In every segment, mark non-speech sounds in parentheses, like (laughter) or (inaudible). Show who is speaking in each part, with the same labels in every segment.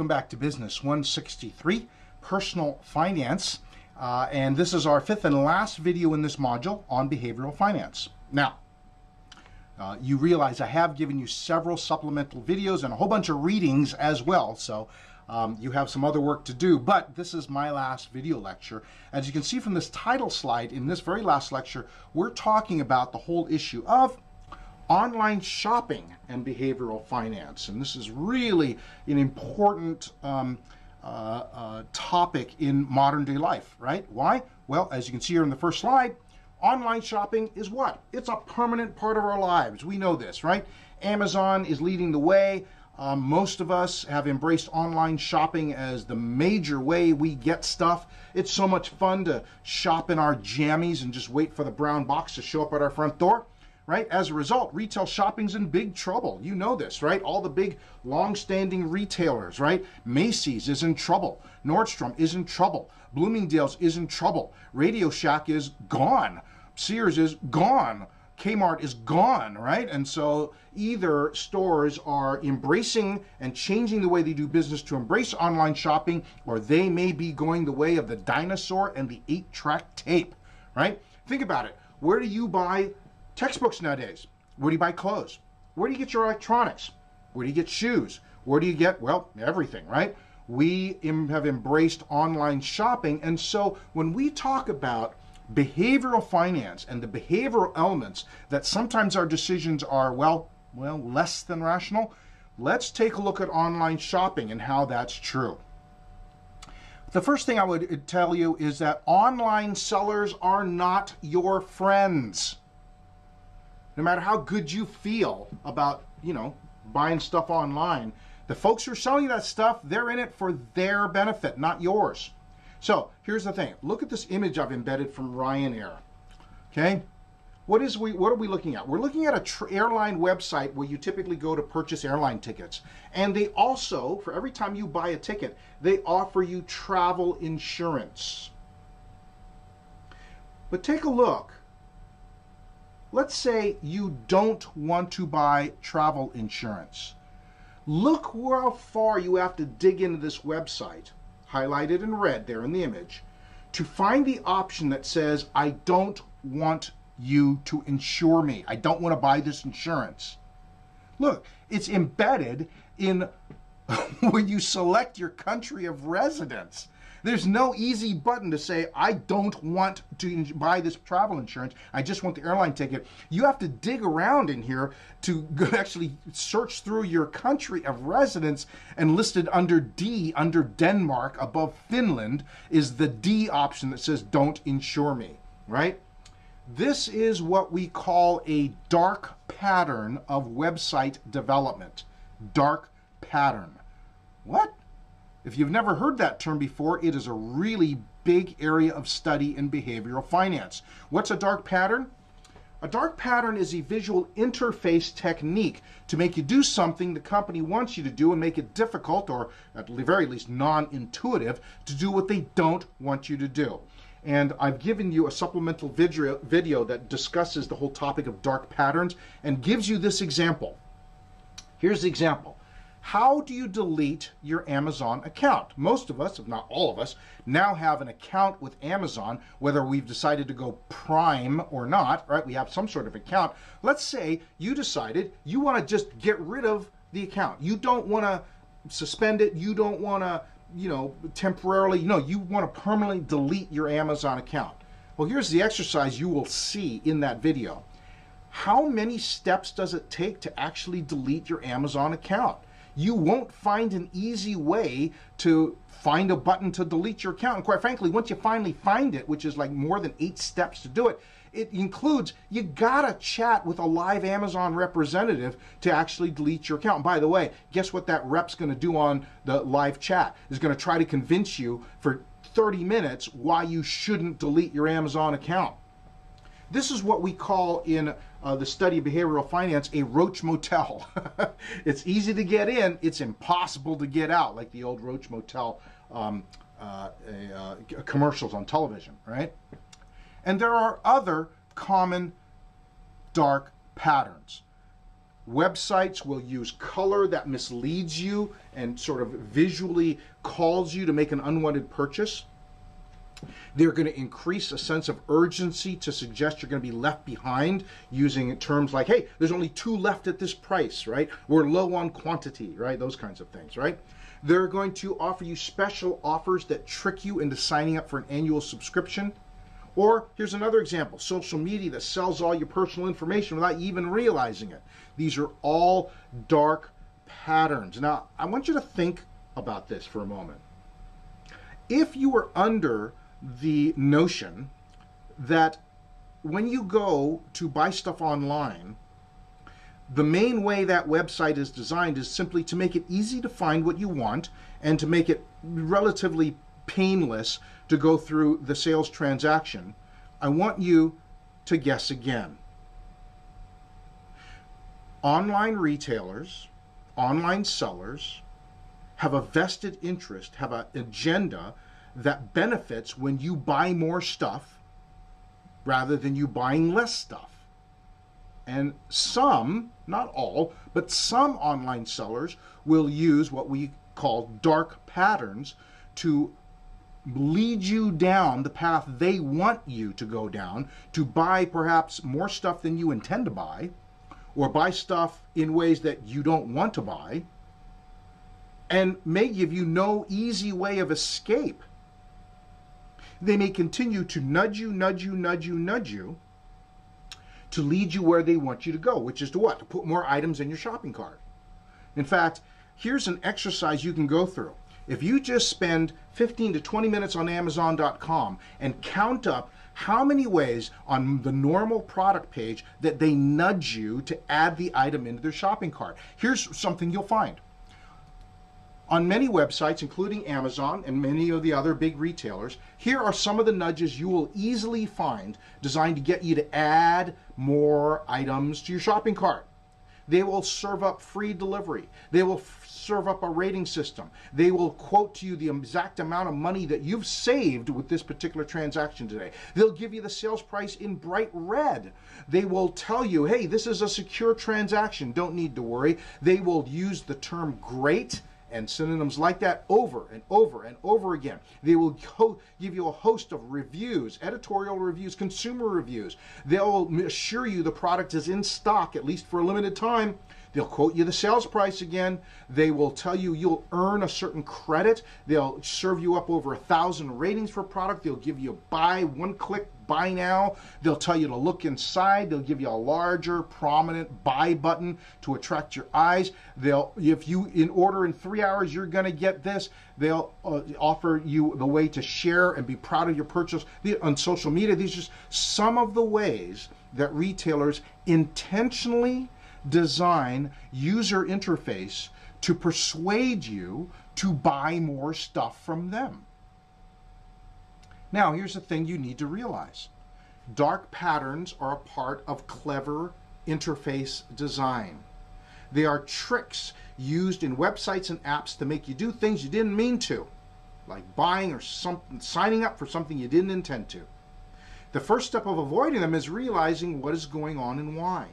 Speaker 1: Welcome back to Business 163, Personal Finance. Uh, and this is our fifth and last video in this module on behavioral finance. Now, uh, you realize I have given you several supplemental videos and a whole bunch of readings as well. So um, you have some other work to do, but this is my last video lecture. As you can see from this title slide, in this very last lecture, we're talking about the whole issue of online shopping and behavioral finance. And this is really an important um, uh, uh, topic in modern day life, right? Why? Well, as you can see here in the first slide, online shopping is what? It's a permanent part of our lives. We know this, right? Amazon is leading the way. Um, most of us have embraced online shopping as the major way we get stuff. It's so much fun to shop in our jammies and just wait for the brown box to show up at our front door right? As a result, retail shopping's in big trouble. You know this, right? All the big long-standing retailers, right? Macy's is in trouble. Nordstrom is in trouble. Bloomingdale's is in trouble. Radio Shack is gone. Sears is gone. Kmart is gone, right? And so either stores are embracing and changing the way they do business to embrace online shopping, or they may be going the way of the dinosaur and the eight track tape, right? Think about it. Where do you buy Textbooks nowadays. Where do you buy clothes? Where do you get your electronics? Where do you get shoes? Where do you get, well, everything, right? We have embraced online shopping. And so when we talk about behavioral finance and the behavioral elements that sometimes our decisions are, well, well, less than rational, let's take a look at online shopping and how that's true. The first thing I would uh, tell you is that online sellers are not your friends no matter how good you feel about, you know, buying stuff online, the folks who are selling that stuff, they're in it for their benefit, not yours. So here's the thing. Look at this image I've embedded from Ryanair. Okay? What is we what are we looking at? We're looking at a airline website where you typically go to purchase airline tickets. And they also, for every time you buy a ticket, they offer you travel insurance. But take a look Let's say you don't want to buy travel insurance. Look how far you have to dig into this website, highlighted in red there in the image, to find the option that says, I don't want you to insure me. I don't want to buy this insurance. Look, it's embedded in (laughs) when you select your country of residence. There's no easy button to say, I don't want to buy this travel insurance. I just want the airline ticket. You have to dig around in here to (laughs) actually search through your country of residence and listed under D, under Denmark, above Finland, is the D option that says, don't insure me, right? This is what we call a dark pattern of website development. Dark pattern. What? If you've never heard that term before, it is a really big area of study in behavioral finance. What's a dark pattern? A dark pattern is a visual interface technique to make you do something the company wants you to do and make it difficult, or at the very least non-intuitive, to do what they don't want you to do. And I've given you a supplemental video, video that discusses the whole topic of dark patterns and gives you this example. Here's the example. How do you delete your Amazon account? Most of us, if not all of us, now have an account with Amazon, whether we've decided to go Prime or not, right? We have some sort of account. Let's say you decided you want to just get rid of the account. You don't want to suspend it. You don't want to, you know, temporarily, no, you want to permanently delete your Amazon account. Well, here's the exercise you will see in that video. How many steps does it take to actually delete your Amazon account? You won't find an easy way to find a button to delete your account. And quite frankly, once you finally find it, which is like more than eight steps to do it, it includes you gotta chat with a live Amazon representative to actually delete your account. And by the way, guess what that rep's gonna do on the live chat? Is gonna try to convince you for 30 minutes why you shouldn't delete your Amazon account. This is what we call in uh, the study of behavioral finance a roach motel. (laughs) it's easy to get in, it's impossible to get out, like the old roach motel um, uh, uh, commercials on television, right? And there are other common dark patterns. Websites will use color that misleads you and sort of visually calls you to make an unwanted purchase. They're going to increase a sense of urgency to suggest you're going to be left behind using terms like, hey, there's only two left at this price, right? We're low on quantity, right? Those kinds of things, right? They're going to offer you special offers that trick you into signing up for an annual subscription. Or here's another example social media that sells all your personal information without you even realizing it. These are all dark patterns. Now, I want you to think about this for a moment. If you were under the notion that when you go to buy stuff online, the main way that website is designed is simply to make it easy to find what you want and to make it relatively painless to go through the sales transaction. I want you to guess again. Online retailers, online sellers have a vested interest, have an agenda that benefits when you buy more stuff rather than you buying less stuff. And some, not all, but some online sellers will use what we call dark patterns to lead you down the path they want you to go down to buy perhaps more stuff than you intend to buy or buy stuff in ways that you don't want to buy and may give you no easy way of escape they may continue to nudge you, nudge you, nudge you, nudge you to lead you where they want you to go, which is to what? To put more items in your shopping cart. In fact, here's an exercise you can go through. If you just spend 15 to 20 minutes on Amazon.com and count up how many ways on the normal product page that they nudge you to add the item into their shopping cart, here's something you'll find. On many websites, including Amazon and many of the other big retailers, here are some of the nudges you will easily find designed to get you to add more items to your shopping cart. They will serve up free delivery. They will serve up a rating system. They will quote to you the exact amount of money that you've saved with this particular transaction today. They'll give you the sales price in bright red. They will tell you, hey, this is a secure transaction. Don't need to worry. They will use the term great and synonyms like that over and over and over again. They will give you a host of reviews, editorial reviews, consumer reviews. They'll assure you the product is in stock, at least for a limited time. They'll quote you the sales price again. They will tell you you'll earn a certain credit. They'll serve you up over a thousand ratings for product. They'll give you a buy, one click buy now. They'll tell you to look inside. They'll give you a larger, prominent buy button to attract your eyes. They'll, if you in order in three hours, you're going to get this. They'll uh, offer you the way to share and be proud of your purchase on social media. These are just some of the ways that retailers intentionally design user interface to persuade you to buy more stuff from them. Now, here's the thing you need to realize. Dark patterns are a part of clever interface design. They are tricks used in websites and apps to make you do things you didn't mean to, like buying or something, signing up for something you didn't intend to. The first step of avoiding them is realizing what is going on and why.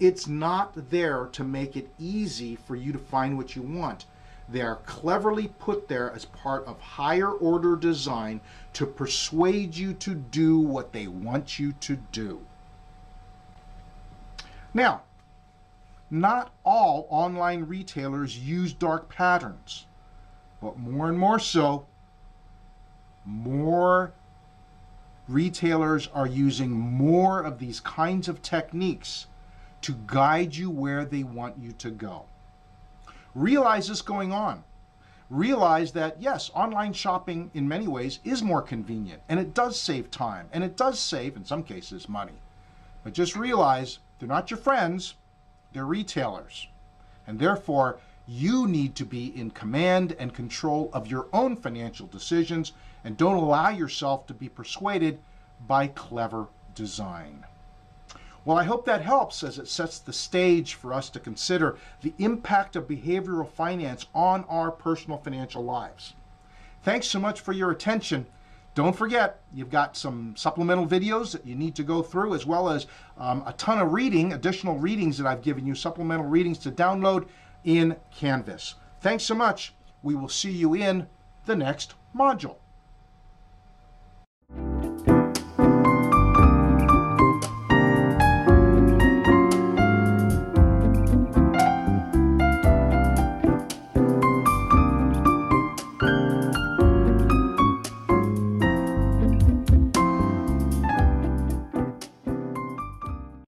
Speaker 1: It's not there to make it easy for you to find what you want. They are cleverly put there as part of higher order design to persuade you to do what they want you to do. Now, not all online retailers use dark patterns, but more and more so, more retailers are using more of these kinds of techniques to guide you where they want you to go. Realize this going on. Realize that, yes, online shopping in many ways is more convenient and it does save time and it does save, in some cases, money. But just realize they're not your friends, they're retailers. And therefore, you need to be in command and control of your own financial decisions and don't allow yourself to be persuaded by clever design. Well, I hope that helps as it sets the stage for us to consider the impact of behavioral finance on our personal financial lives. Thanks so much for your attention. Don't forget, you've got some supplemental videos that you need to go through, as well as um, a ton of reading, additional readings that I've given you, supplemental readings to download in Canvas. Thanks so much. We will see you in the next module.